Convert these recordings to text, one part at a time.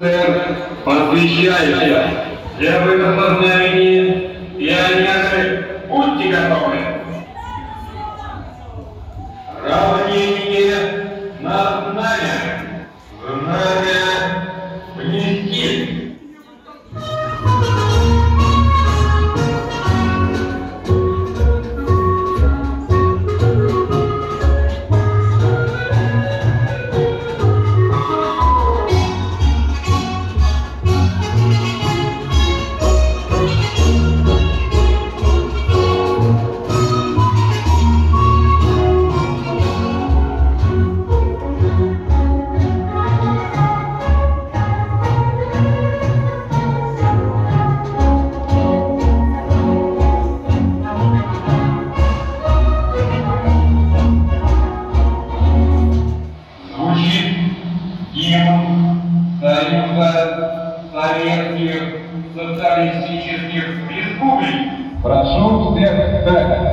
Посвящайте для знамени пионеры, будьте готовы. Союза Советских Социалистических Республик. Прошу всех встать.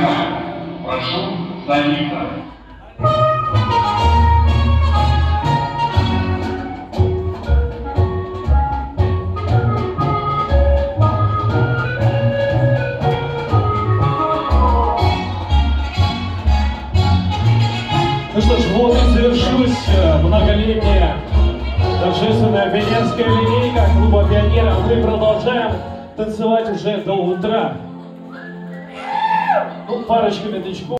Вольно. Прошу садиться. Ну что ж, вот и завершилась э, многолетняя торжественная пионерская линейка клуба пионеров. Мы продолжаем танцевать уже до утра. não para de escrever.